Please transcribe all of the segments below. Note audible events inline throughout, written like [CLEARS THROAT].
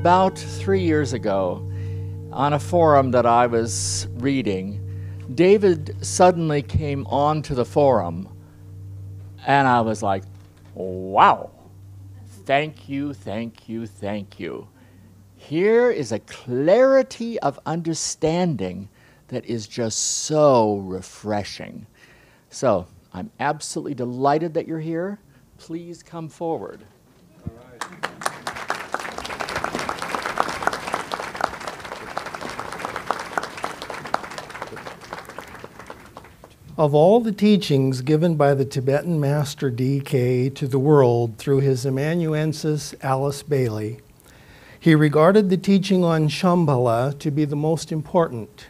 About three years ago, on a forum that I was reading, David suddenly came onto the forum, and I was like, wow, thank you, thank you, thank you. Here is a clarity of understanding that is just so refreshing. So, I'm absolutely delighted that you're here. Please come forward. Of all the teachings given by the Tibetan master DK to the world through his amanuensis Alice Bailey, he regarded the teaching on Shambhala to be the most important.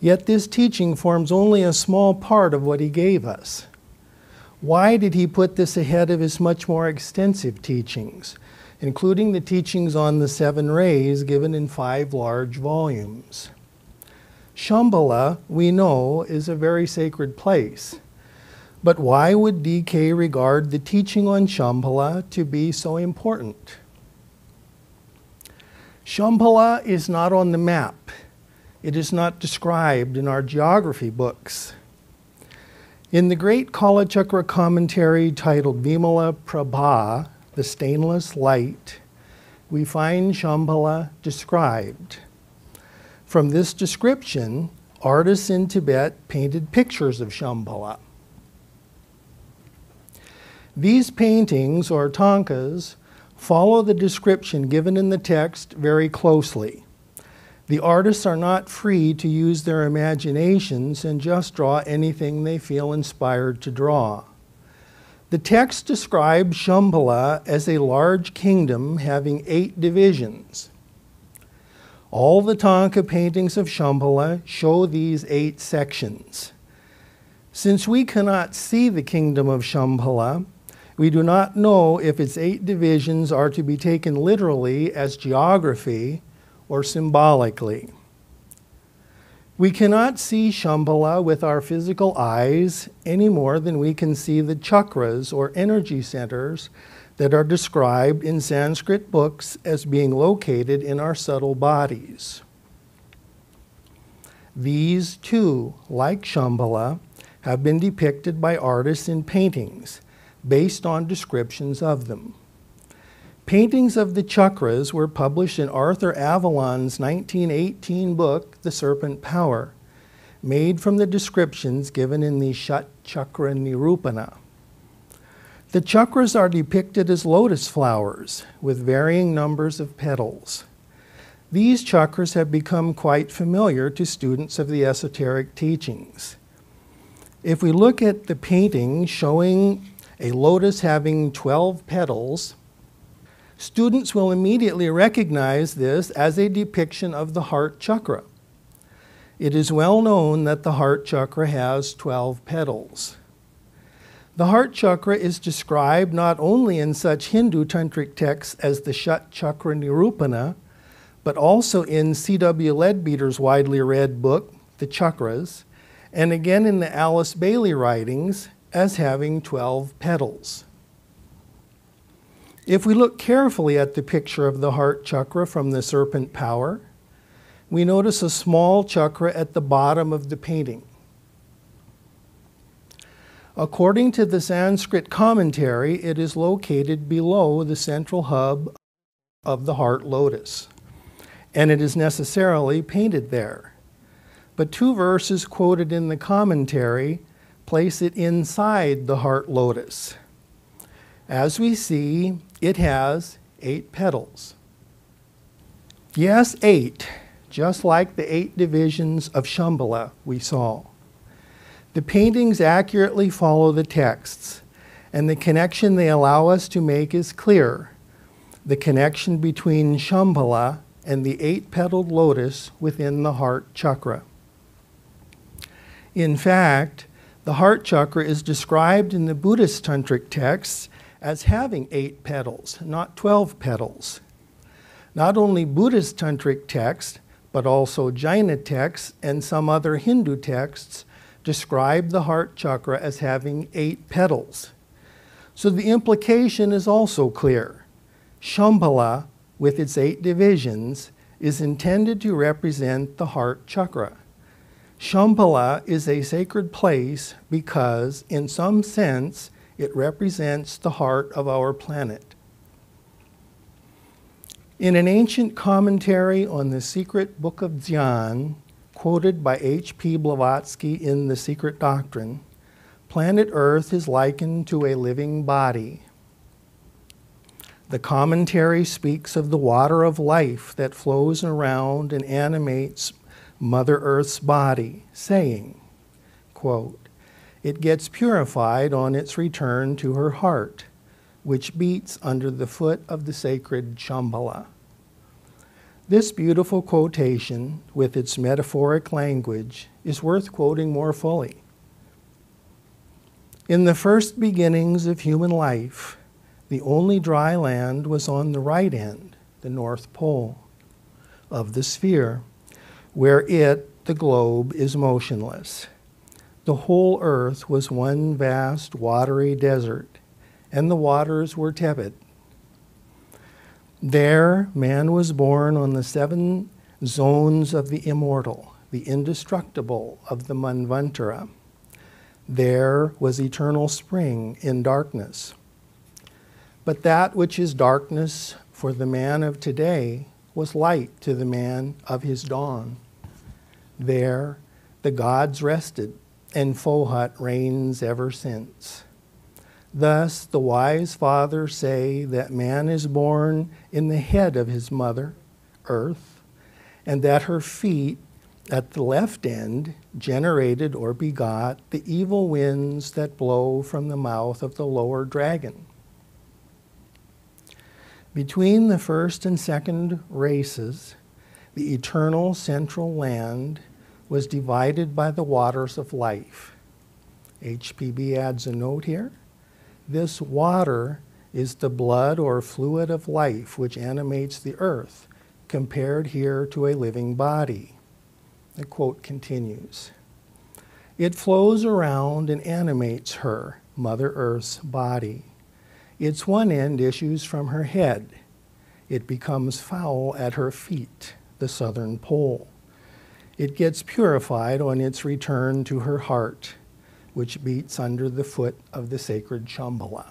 Yet this teaching forms only a small part of what he gave us. Why did he put this ahead of his much more extensive teachings, including the teachings on the seven rays given in five large volumes? Shambhala, we know, is a very sacred place. But why would DK regard the teaching on Shambhala to be so important? Shambhala is not on the map. It is not described in our geography books. In the great Kalachakra commentary titled Vimala Prabha, the stainless light, we find Shambhala described. From this description, artists in Tibet painted pictures of Shambhala. These paintings, or tankas, follow the description given in the text very closely. The artists are not free to use their imaginations and just draw anything they feel inspired to draw. The text describes Shambhala as a large kingdom having eight divisions. All the Tanka paintings of Shambhala show these eight sections. Since we cannot see the kingdom of Shambhala, we do not know if its eight divisions are to be taken literally as geography or symbolically. We cannot see Shambhala with our physical eyes any more than we can see the chakras or energy centers that are described in Sanskrit books as being located in our subtle bodies. These too, like Shambhala, have been depicted by artists in paintings based on descriptions of them. Paintings of the chakras were published in Arthur Avalon's 1918 book, The Serpent Power, made from the descriptions given in the Shat Chakra Nirupana. The chakras are depicted as lotus flowers with varying numbers of petals. These chakras have become quite familiar to students of the esoteric teachings. If we look at the painting showing a lotus having 12 petals, students will immediately recognize this as a depiction of the heart chakra. It is well known that the heart chakra has 12 petals. The heart chakra is described not only in such Hindu tantric texts as the Shat Chakra Nirupana, but also in C.W. Leadbeater's widely read book, The Chakras, and again in the Alice Bailey writings as having 12 petals. If we look carefully at the picture of the heart chakra from the serpent power, we notice a small chakra at the bottom of the painting. According to the Sanskrit commentary, it is located below the central hub of the heart lotus, and it is necessarily painted there. But two verses quoted in the commentary place it inside the heart lotus. As we see, it has eight petals. Yes, eight, just like the eight divisions of Shambhala we saw. The paintings accurately follow the texts, and the connection they allow us to make is clear. The connection between Shambhala and the eight petaled lotus within the heart chakra. In fact, the heart chakra is described in the Buddhist tantric texts as having eight petals, not 12 petals. Not only Buddhist tantric texts, but also Jaina texts and some other Hindu texts describe the heart chakra as having eight petals. So the implication is also clear. Shambhala with its eight divisions, is intended to represent the heart chakra. Shambhala is a sacred place because, in some sense, it represents the heart of our planet. In an ancient commentary on the secret book of Dzyan, quoted by H.P. Blavatsky in The Secret Doctrine, planet Earth is likened to a living body. The commentary speaks of the water of life that flows around and animates Mother Earth's body, saying, quote, It gets purified on its return to her heart, which beats under the foot of the sacred Shambhala. This beautiful quotation, with its metaphoric language, is worth quoting more fully. In the first beginnings of human life, the only dry land was on the right end, the North Pole, of the sphere, where it, the globe, is motionless. The whole earth was one vast watery desert, and the waters were tepid. There, man was born on the seven zones of the immortal, the indestructible of the Manvantara. There was eternal spring in darkness. But that which is darkness for the man of today was light to the man of his dawn. There, the gods rested, and Fohat reigns ever since. Thus, the wise fathers say that man is born in the head of his mother, earth, and that her feet at the left end generated or begot the evil winds that blow from the mouth of the lower dragon. Between the first and second races, the eternal central land was divided by the waters of life. HPB adds a note here. This water is the blood or fluid of life which animates the earth, compared here to a living body. The quote continues It flows around and animates her, Mother Earth's body. Its one end issues from her head. It becomes foul at her feet, the southern pole. It gets purified on its return to her heart which beats under the foot of the sacred Shambhala,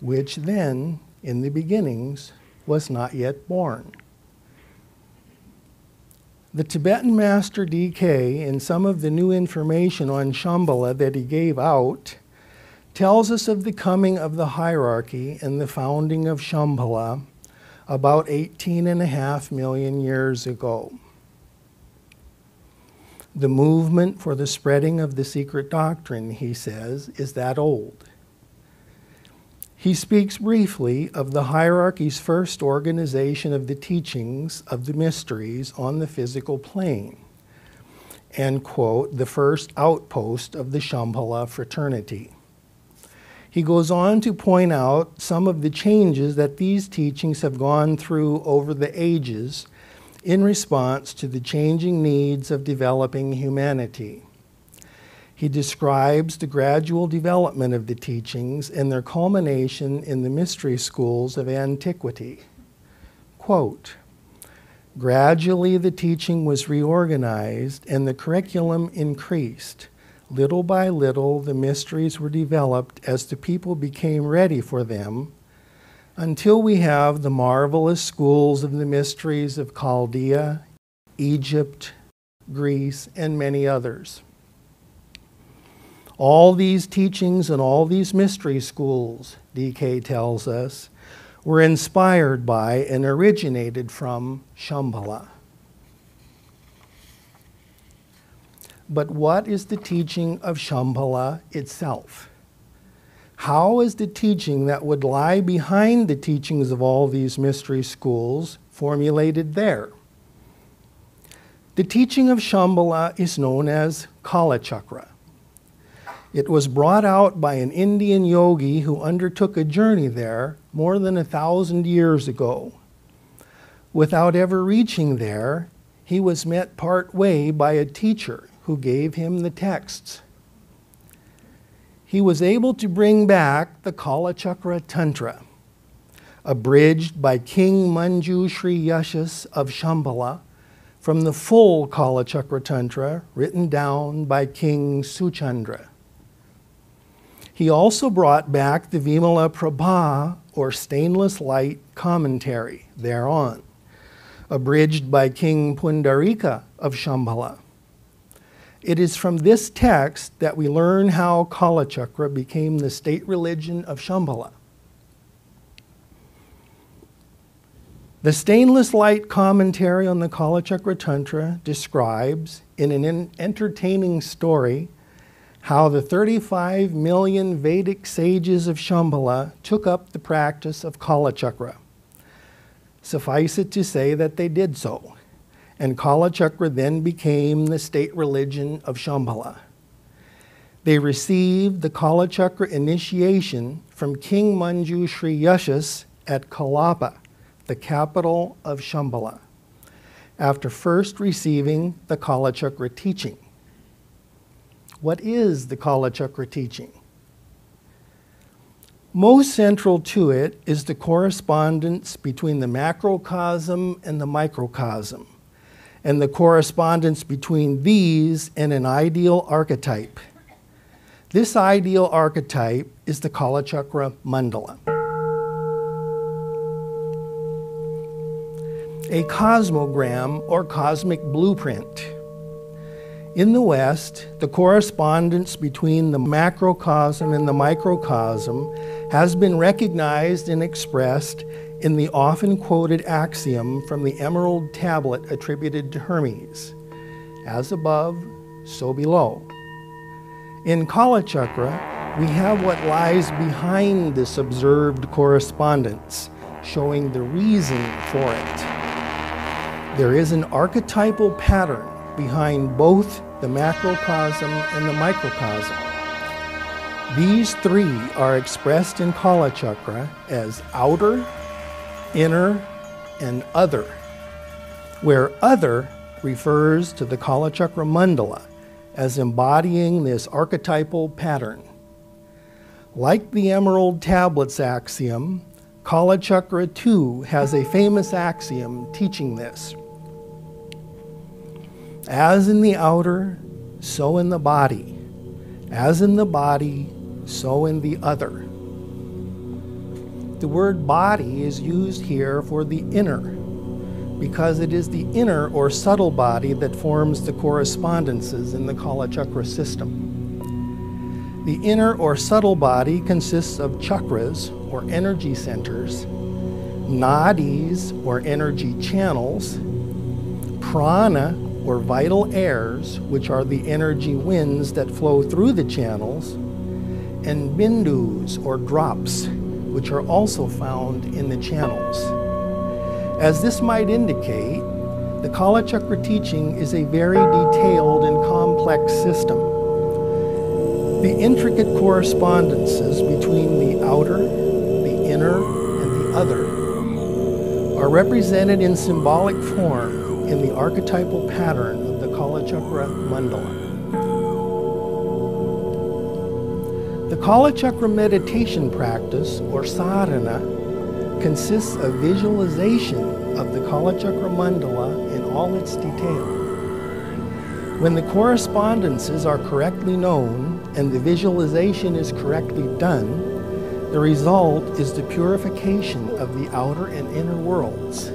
which then, in the beginnings, was not yet born. The Tibetan master DK, in some of the new information on Shambhala that he gave out, tells us of the coming of the hierarchy and the founding of Shambhala about 18 and a half million years ago the movement for the spreading of the secret doctrine, he says, is that old. He speaks briefly of the hierarchy's first organization of the teachings of the mysteries on the physical plane, and, quote, the first outpost of the Shambhala fraternity. He goes on to point out some of the changes that these teachings have gone through over the ages in response to the changing needs of developing humanity. He describes the gradual development of the teachings and their culmination in the mystery schools of antiquity. Quote, Gradually, the teaching was reorganized and the curriculum increased. Little by little, the mysteries were developed as the people became ready for them until we have the marvelous schools of the mysteries of Chaldea, Egypt, Greece, and many others. All these teachings and all these mystery schools, DK tells us, were inspired by and originated from Shambhala. But what is the teaching of Shambhala itself? How is the teaching that would lie behind the teachings of all these mystery schools formulated there? The teaching of Shambhala is known as Kala Chakra. It was brought out by an Indian yogi who undertook a journey there more than a thousand years ago. Without ever reaching there, he was met part way by a teacher who gave him the texts he was able to bring back the Kala Chakra Tantra, abridged by King Manju Sri Yashas of Shambhala from the full Kala Chakra Tantra written down by King Suchandra. He also brought back the Vimala Prabha, or stainless light commentary, thereon, abridged by King Pundarika of Shambhala. It is from this text that we learn how Kalachakra became the state religion of Shambhala. The stainless light commentary on the Kalachakra Tantra describes, in an entertaining story, how the 35 million Vedic sages of Shambhala took up the practice of Kalachakra. Suffice it to say that they did so, and Kalachakra then became the state religion of Shambhala. They received the Kalachakra initiation from King Manju Sri Yashas at Kalapa, the capital of Shambhala, after first receiving the Kalachakra teaching. What is the Kalachakra teaching? Most central to it is the correspondence between the macrocosm and the microcosm, and the correspondence between these and an ideal archetype. This ideal archetype is the Kalachakra mandala. A cosmogram or cosmic blueprint in the West, the correspondence between the macrocosm and the microcosm has been recognized and expressed in the often quoted axiom from the Emerald Tablet attributed to Hermes as above, so below. In Kala Chakra, we have what lies behind this observed correspondence, showing the reason for it. There is an archetypal pattern behind both the macrocosm and the microcosm. These three are expressed in Kala Chakra as outer, inner, and other, where other refers to the Kala Chakra mandala as embodying this archetypal pattern. Like the Emerald Tablets axiom, Kala Chakra too has a famous axiom teaching this. As in the outer, so in the body. As in the body, so in the other. The word body is used here for the inner, because it is the inner or subtle body that forms the correspondences in the Kala Chakra system. The inner or subtle body consists of chakras or energy centers, nadis or energy channels, prana or vital airs, which are the energy winds that flow through the channels, and bindus or drops, which are also found in the channels. As this might indicate, the Kala Chakra teaching is a very detailed and complex system. The intricate correspondences between the outer, the inner, and the other are represented in symbolic form in the archetypal pattern of the Kala Chakra mandala. The Kala Chakra meditation practice, or sadhana, consists of visualization of the Kala Chakra mandala in all its detail. When the correspondences are correctly known and the visualization is correctly done, the result is the purification of the outer and inner worlds.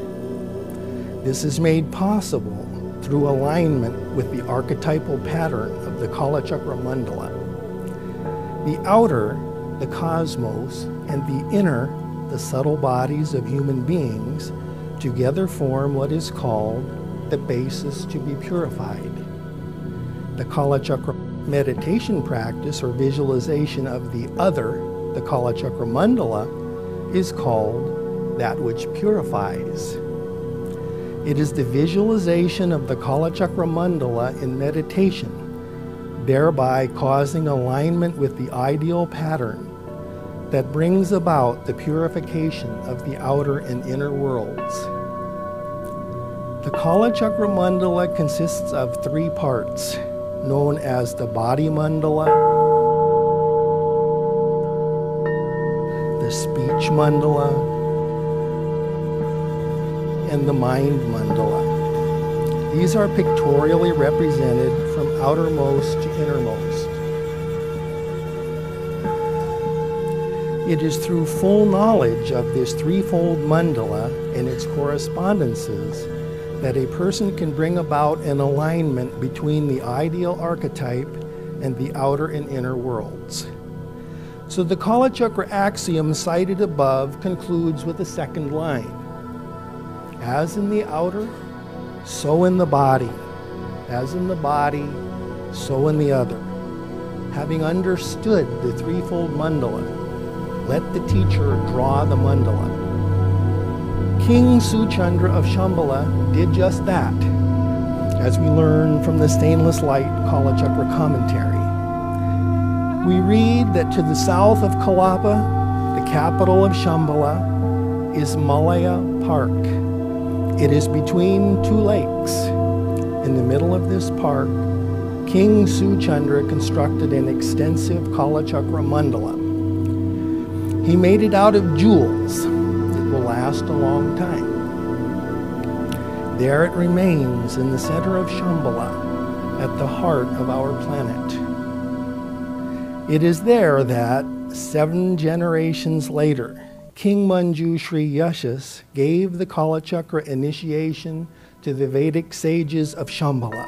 This is made possible through alignment with the archetypal pattern of the Kala Chakra mandala. The outer, the cosmos, and the inner, the subtle bodies of human beings, together form what is called the basis to be purified. The Kala Chakra meditation practice or visualization of the other, the Kala Chakra mandala, is called that which purifies. It is the visualization of the Kala Chakra Mandala in meditation, thereby causing alignment with the ideal pattern that brings about the purification of the outer and inner worlds. The Kala Chakra Mandala consists of three parts, known as the body mandala, the speech mandala, and the mind mandala. These are pictorially represented from outermost to innermost. It is through full knowledge of this threefold mandala and its correspondences that a person can bring about an alignment between the ideal archetype and the outer and inner worlds. So the Kalachakra axiom cited above concludes with a second line. As in the outer, so in the body. As in the body, so in the other. Having understood the threefold mandala, let the teacher draw the mandala. King Suchandra of Shambhala did just that, as we learn from the stainless light Kalachakra commentary. We read that to the south of Kalapa, the capital of Shambhala, is Malaya Park. It is between two lakes. In the middle of this park, King Suchandra constructed an extensive Kalachakra mandala. He made it out of jewels. It will last a long time. There it remains in the center of Shambhala, at the heart of our planet. It is there that, seven generations later, King Manju Sri Yashas gave the Kalachakra initiation to the Vedic sages of Shambhala.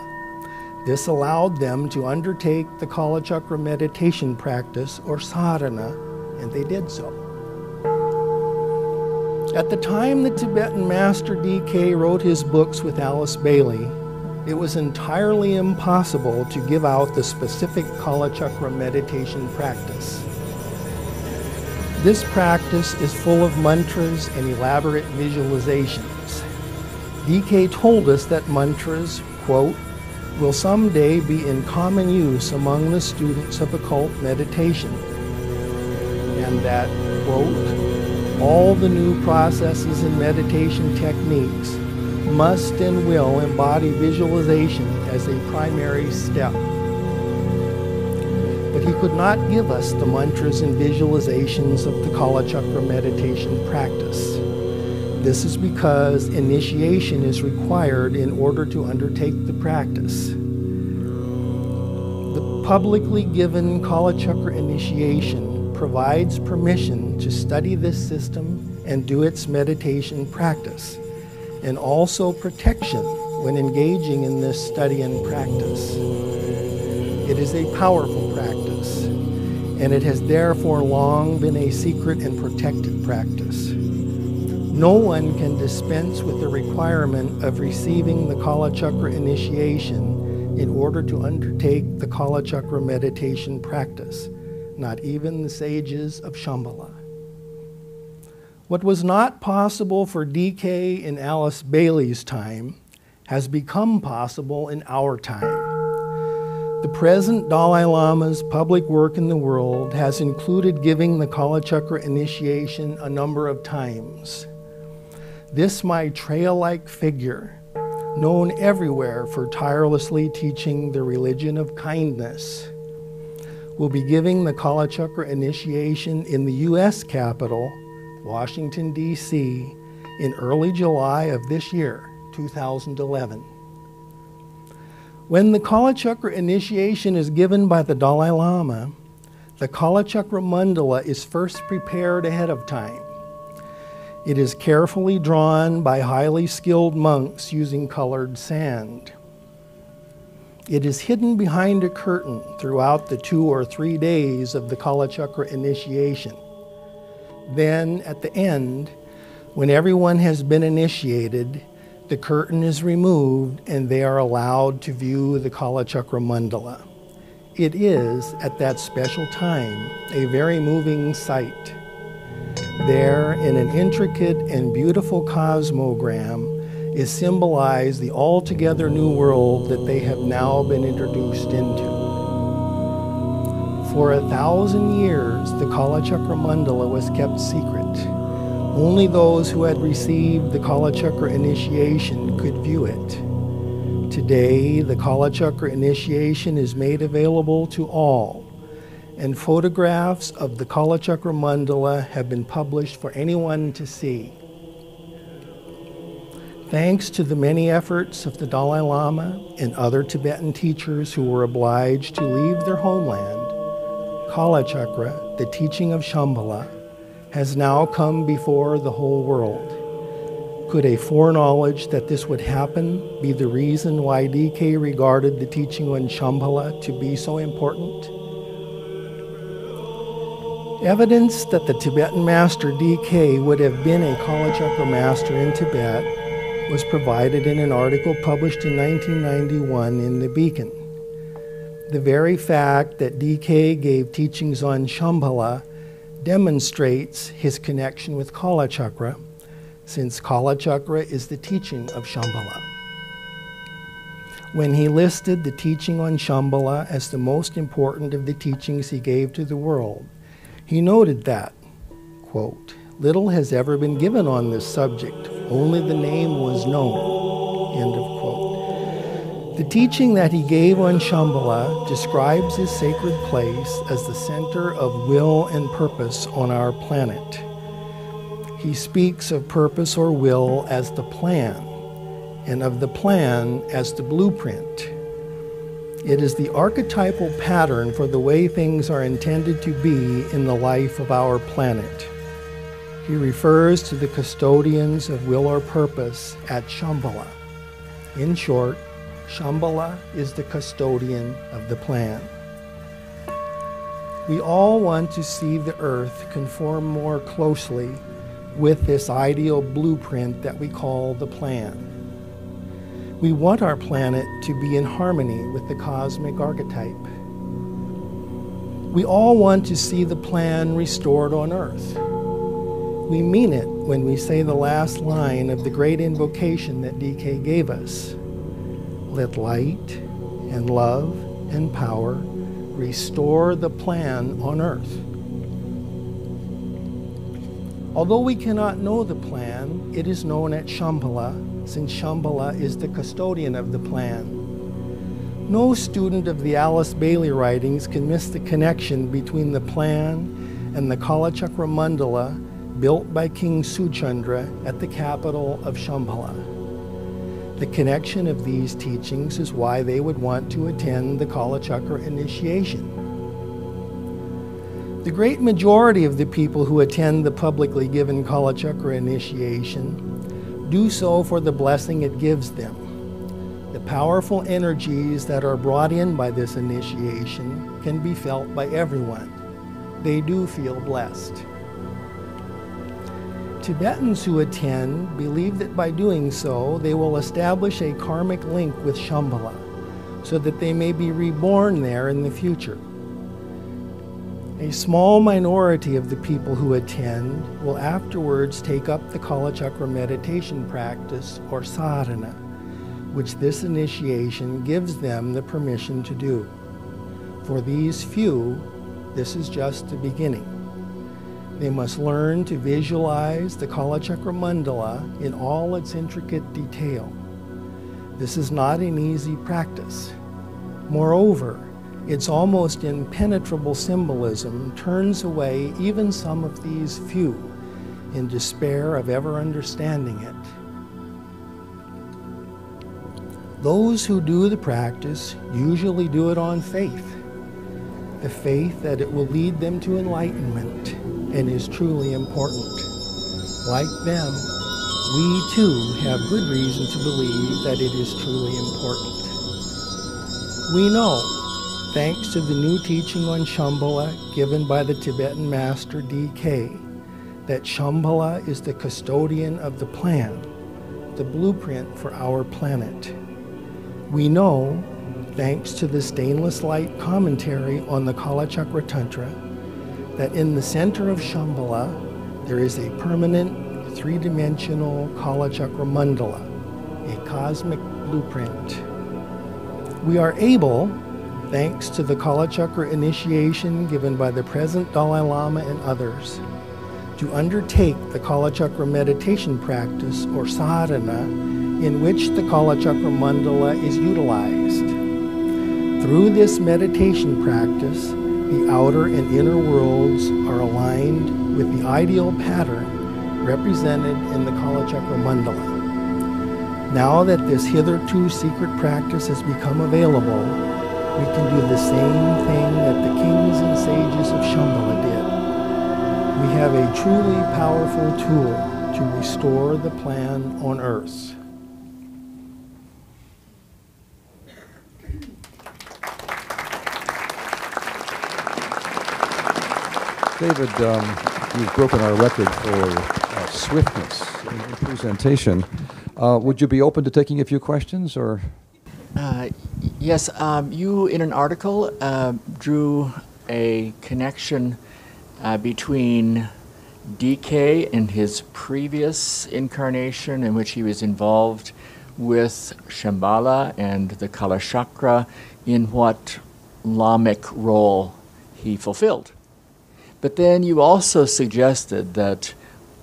This allowed them to undertake the Kalachakra meditation practice or sadhana, and they did so. At the time the Tibetan master DK wrote his books with Alice Bailey, it was entirely impossible to give out the specific Kalachakra meditation practice. This practice is full of mantras and elaborate visualizations. DK told us that mantras, quote, will someday be in common use among the students of occult meditation, and that, quote, all the new processes and meditation techniques must and will embody visualization as a primary step. Could not give us the mantras and visualizations of the Kalachakra meditation practice. This is because initiation is required in order to undertake the practice. The publicly given Kalachakra initiation provides permission to study this system and do its meditation practice and also protection when engaging in this study and practice. It is a powerful practice, and it has therefore long been a secret and protected practice. No one can dispense with the requirement of receiving the Kalachakra initiation in order to undertake the Kalachakra meditation practice, not even the sages of Shambhala. What was not possible for DK in Alice Bailey's time has become possible in our time. The present Dalai Lama's public work in the world has included giving the Kalachakra initiation a number of times. This Maitreya like figure, known everywhere for tirelessly teaching the religion of kindness, will be giving the Kalachakra initiation in the U.S. Capitol Washington, D.C., in early July of this year, 2011. When the Kalachakra initiation is given by the Dalai Lama, the Kalachakra mandala is first prepared ahead of time. It is carefully drawn by highly skilled monks using colored sand. It is hidden behind a curtain throughout the two or three days of the Kalachakra initiation. Then, at the end, when everyone has been initiated, the curtain is removed and they are allowed to view the Kalachakra mandala. It is, at that special time, a very moving sight. There, in an intricate and beautiful cosmogram, is symbolized the altogether new world that they have now been introduced into. For a thousand years, the Kalachakra mandala was kept secret. Only those who had received the Kalachakra initiation could view it. Today, the Kalachakra initiation is made available to all, and photographs of the Kalachakra mandala have been published for anyone to see. Thanks to the many efforts of the Dalai Lama and other Tibetan teachers who were obliged to leave their homeland, Kalachakra, the teaching of Shambhala, has now come before the whole world. Could a foreknowledge that this would happen be the reason why DK regarded the teaching on Shambhala to be so important? Evidence that the Tibetan master DK would have been a Kalachakra master in Tibet was provided in an article published in 1991 in The Beacon. The very fact that DK gave teachings on Shambhala demonstrates his connection with Kala Chakra, since Kala Chakra is the teaching of Shambhala. When he listed the teaching on Shambhala as the most important of the teachings he gave to the world, he noted that, quote, little has ever been given on this subject, only the name was known, end of. The teaching that he gave on Shambhala describes his sacred place as the center of will and purpose on our planet. He speaks of purpose or will as the plan, and of the plan as the blueprint. It is the archetypal pattern for the way things are intended to be in the life of our planet. He refers to the custodians of will or purpose at Shambhala. In short, Shambhala is the custodian of the plan. We all want to see the earth conform more closely with this ideal blueprint that we call the plan. We want our planet to be in harmony with the cosmic archetype. We all want to see the plan restored on Earth. We mean it when we say the last line of the great invocation that DK gave us Let light and love and power restore the plan on Earth. Although we cannot know the plan, it is known at Shambhala since Shambhala is the custodian of the plan. No student of the Alice Bailey writings can miss the connection between the plan and the Kalachakra Mandala built by King Suchandra at the capital of Shambhala. The connection of these teachings is why they would want to attend the Kalachakra initiation. The great majority of the people who attend the publicly given Kalachakra initiation do so for the blessing it gives them. The powerful energies that are brought in by this initiation can be felt by everyone. They do feel blessed. Tibetans who attend believe that by doing so, they will establish a karmic link with Shambhala so that they may be reborn there in the future. A small minority of the people who attend will afterwards take up the Kalachakra meditation practice or sadhana, which this initiation gives them the permission to do. For these few, this is just the beginning. They must learn to visualize the Kalachakra mandala in all its intricate detail. This is not an easy practice. Moreover, its almost impenetrable symbolism turns away even some of these few in despair of ever understanding it. Those who do the practice usually do it on faith, the faith that it will lead them to enlightenment and is truly important. Like them, we too have good reason to believe that it is truly important. We know thanks to the new teaching on Shambhala given by the Tibetan master DK, that Shambhala is the custodian of the plan, the blueprint for our planet. We know, thanks to the stainless light commentary on the Kalachakra Tantra, that in the center of Shambhala there is a permanent three dimensional Kalachakra mandala, a cosmic blueprint. We are able, thanks to the Kalachakra initiation given by the present Dalai Lama and others, to undertake the Kalachakra meditation practice or sadhana in which the Kalachakra mandala is utilized. Through this meditation practice, the outer and inner worlds are aligned with the ideal pattern represented in the Kalachakra mandala. Now that this hitherto secret practice has become available, we can do the same thing that the kings and sages of Shambhala did. We have a truly powerful tool to restore the plan on earth. David, um, you've broken our record for uh, swiftness in your presentation. Uh, would you be open to taking a few questions, or? Uh, yes, um, you in an article uh, drew a connection uh, between DK and his previous incarnation, in which he was involved with Shambhala and the Kalachakra in what Lamic role he fulfilled. But then you also suggested that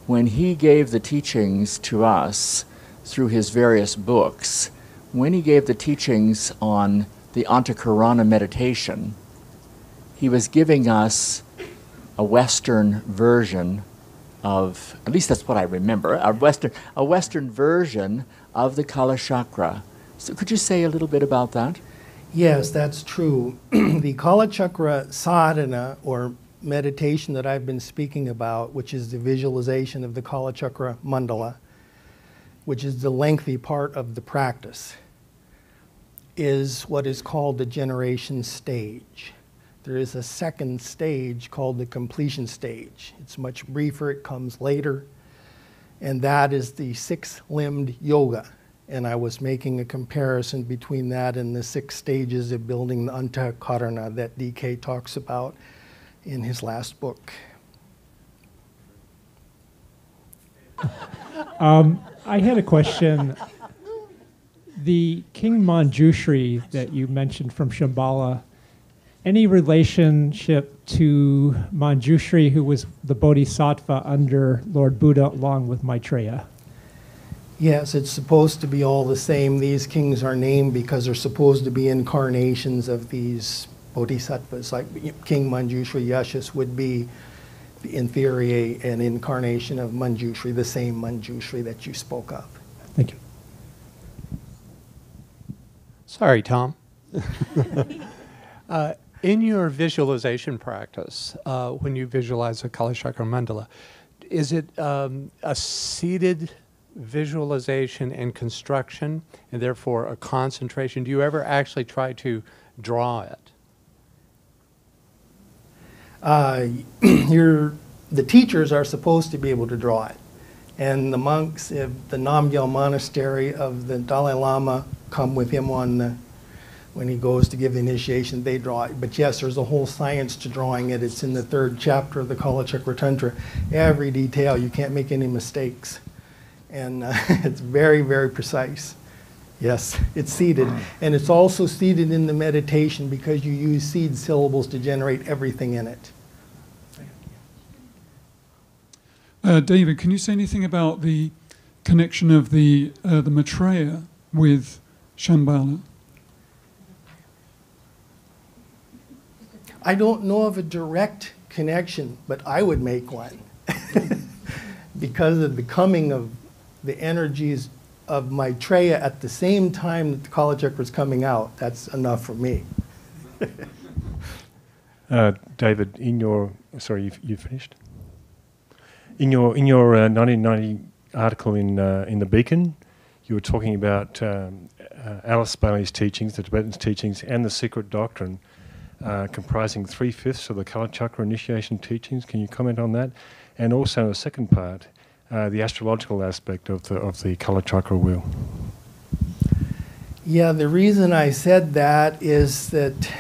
when he gave the teachings to us through his various books, when he gave the teachings on the Antakarana meditation, he was giving us a Western version of, at least that's what I remember, a Western, a Western version of the Kala Chakra. So could you say a little bit about that? Yes, that's true. [CLEARS THROAT] the Kala Chakra sadhana, or meditation that I've been speaking about, which is the visualization of the Kalachakra mandala, which is the lengthy part of the practice, is what is called the generation stage. There is a second stage called the completion stage. It's much briefer, it comes later, and that is the six limbed yoga. And I was making a comparison between that and the six stages of building the Antakarana that DK talks about in his last book. Um, I had a question. The King Manjushri that you mentioned from Shambhala, any relationship to Manjushri, who was the bodhisattva under Lord Buddha along with Maitreya? Yes, it's supposed to be all the same. These kings are named because they're supposed to be incarnations of these bodhisattvas, like King Manjushri Yashas would be, in theory, an incarnation of Manjushri, the same Manjushri that you spoke of. Thank you. Sorry, Tom. [LAUGHS] uh, in your visualization practice, uh, when you visualize a Kalachakra mandala, is it um, a seated visualization and construction, and therefore a concentration? Do you ever actually try to draw it? Uh, [CLEARS THROAT] the teachers are supposed to be able to draw it. And the monks of the Namgyal monastery of the Dalai Lama come with him on the, when he goes to give the initiation, they draw it. But yes, there's a whole science to drawing it. It's in the third chapter of the Kalachakra Tantra. Every detail, you can't make any mistakes. And uh, [LAUGHS] it's very, very precise. Yes, it's seeded. And it's also seeded in the meditation because you use seed syllables to generate everything in it. Uh, David, can you say anything about the connection of the uh, the Maitreya with Shambhala? I don't know of a direct connection, but I would make one. [LAUGHS] because of the coming of the energies of Maitreya at the same time that the Kalachakra was coming out, that's enough for me. [LAUGHS] uh, David, in your sorry, you've, you finished. In your in your uh, 1990 article in uh, in the Beacon, you were talking about um, uh, Alice Bailey's teachings, the Tibetan's teachings, and the secret doctrine, uh, comprising three fifths of the Kalachakra initiation teachings. Can you comment on that? And also the second part, uh, the astrological aspect of the of the Kalachakra wheel. Yeah, the reason I said that is that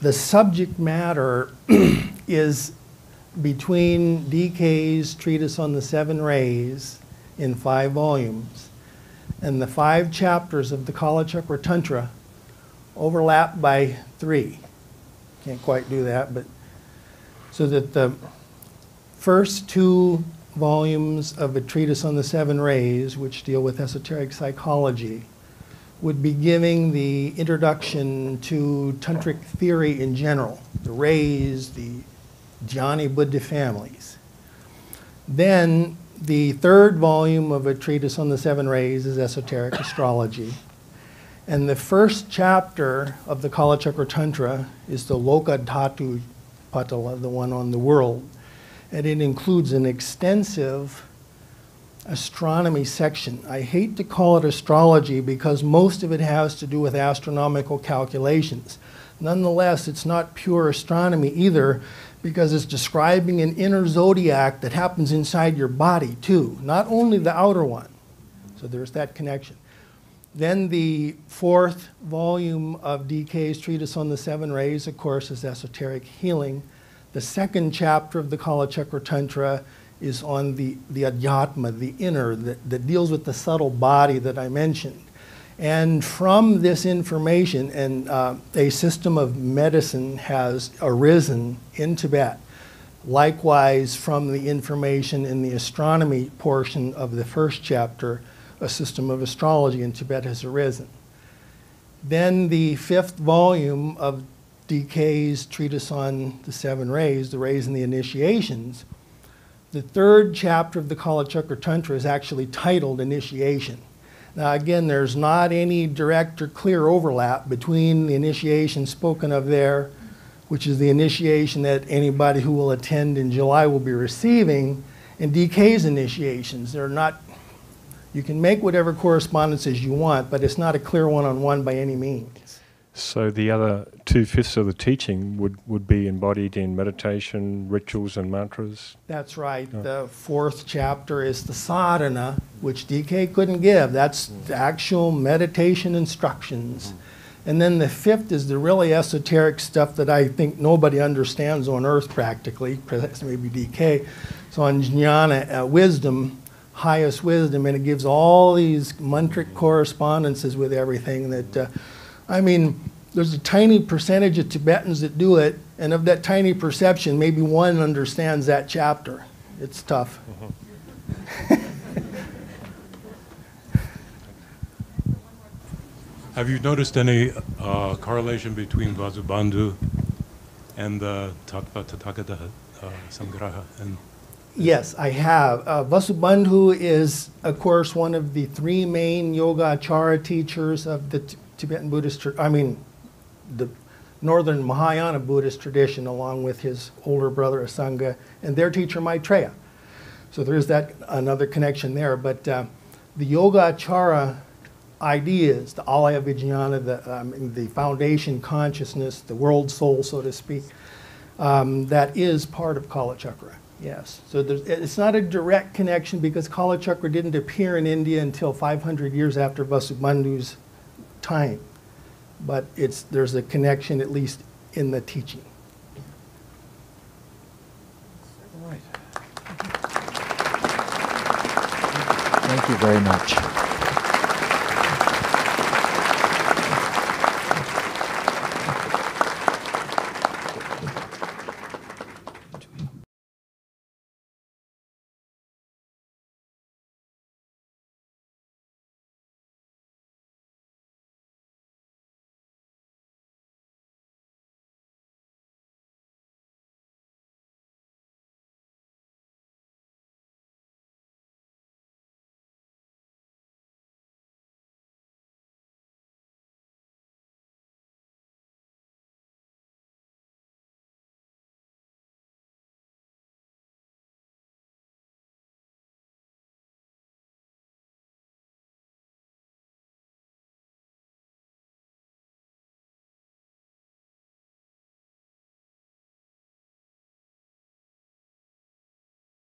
the subject matter [CLEARS THROAT] is between DK's treatise on the seven rays in five volumes and the five chapters of the Kalachakra Tantra overlap by three. Can't quite do that, but so that the first two volumes of a treatise on the seven rays, which deal with esoteric psychology, would be giving the introduction to tantric theory in general, the rays, the Dhyani Buddha families. Then the third volume of a treatise on the seven rays is Esoteric Astrology. And the first chapter of the Kalachakra Tantra is the Loka Dhatu Patala, the one on the world. And it includes an extensive astronomy section. I hate to call it astrology because most of it has to do with astronomical calculations. Nonetheless, it's not pure astronomy either because it's describing an inner zodiac that happens inside your body too, not only the outer one. So there's that connection. Then the fourth volume of DK's treatise on the seven rays, of course, is esoteric healing. The second chapter of the Kalachakra Tantra is on the, the adhyatma, the inner, that, that deals with the subtle body that I mentioned. And from this information, and uh, a system of medicine has arisen in Tibet. Likewise, from the information in the astronomy portion of the first chapter, a system of astrology in Tibet has arisen. Then the fifth volume of DK's treatise on the seven rays, the rays and the initiations, the third chapter of the Kalachakra Tantra is actually titled Initiation. Now, again, there's not any direct or clear overlap between the initiation spoken of there, which is the initiation that anybody who will attend in July will be receiving, and DK's initiations. They're not, you can make whatever correspondences you want, but it's not a clear one on one by any means. So the other two fifths of the teaching would, would be embodied in meditation, rituals, and mantras. That's right. The fourth chapter is the sadhana, which DK couldn't give. That's the actual meditation instructions. And then the fifth is the really esoteric stuff that I think nobody understands on earth practically, perhaps maybe DK. So on jnana, uh, wisdom, highest wisdom, and it gives all these mantric correspondences with everything that, uh, I mean, there's a tiny percentage of Tibetans that do it, and of that tiny perception, maybe one understands that chapter. It's tough. [LAUGHS] Have you noticed any uh, correlation between Vasubandhu and the Tattva Tathagata uh, Samgraha? And Yes, I have. Uh, Vasubandhu is, of course, one of the three main Yogacara teachers of the T- Tibetan Buddhist, I mean, the Northern Mahayana Buddhist tradition, along with his older brother Asanga and their teacher Maitreya. So there is that another connection there. But uh, the Yogacara ideas, the Alaya Vijnana, the, um, the foundation consciousness, the world soul, so to speak, um, that is part of Kalachakra. Yes. So it's not a direct connection because Kalachakra didn't appear in India until 500 years after Vasubandhu's time. But it's, there's a connection, at least in the teaching. Thank you very much.